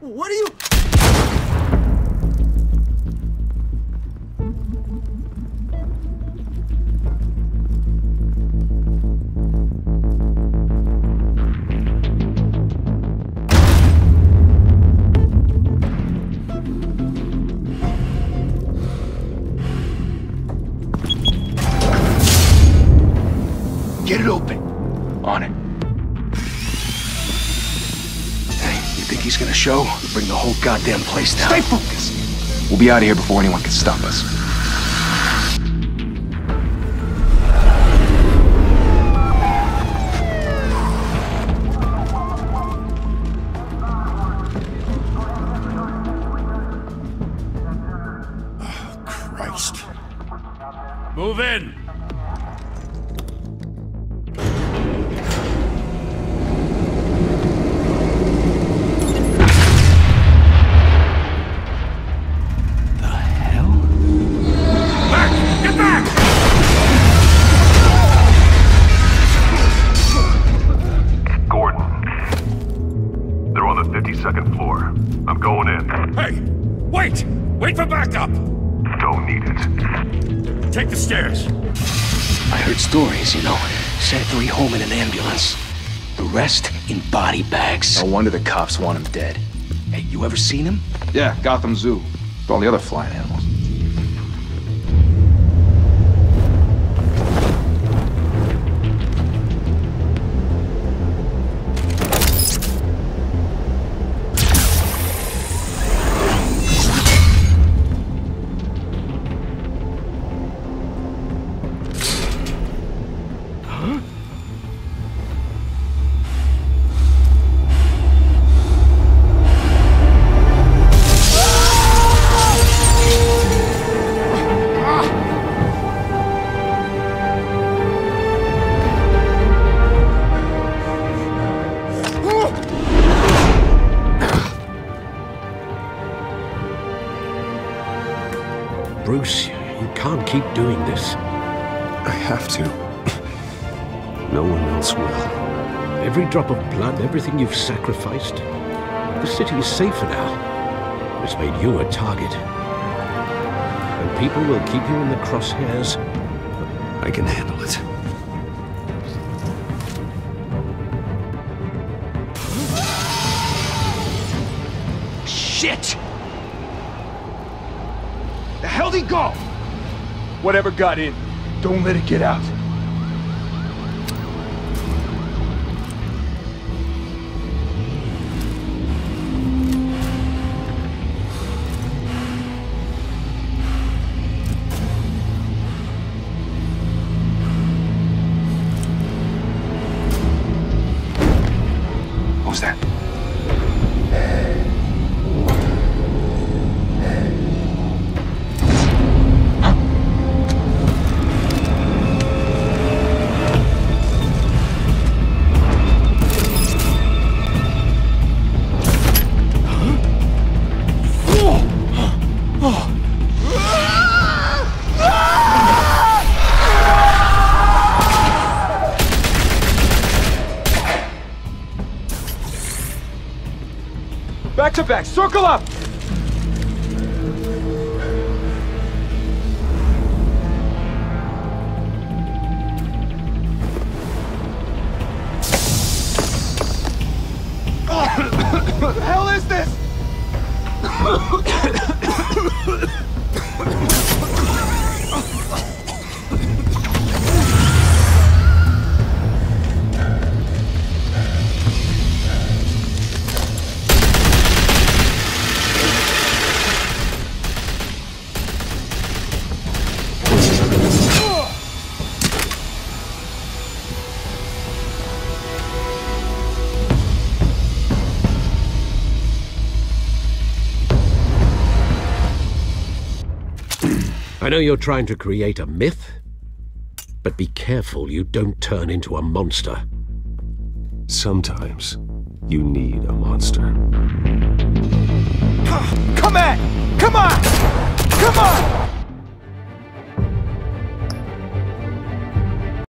What are you? Think he's gonna show? We'll bring the whole goddamn place down. Stay focused. We'll be out of here before anyone can stop us. Ah, Christ. Move in! Hey! Wait! Wait for backup! Don't need it. Take the stairs. I heard stories, you know. Sent three home in an ambulance. The rest in body bags. No wonder the cops want him dead. Hey, you ever seen him? Yeah, Gotham Zoo. With all the other flying animals. Bruce, you can't keep doing this. I have to. No one else will. Every drop of blood, everything you've sacrificed. The city is safer now. It's made you a target. And people will keep you in the crosshairs. I can handle it. Shit! The go? Whatever got in, don't let it get out. To back, circle up! I know you're trying to create a myth, but be careful you don't turn into a monster. Sometimes you need a monster. Come at! Come on!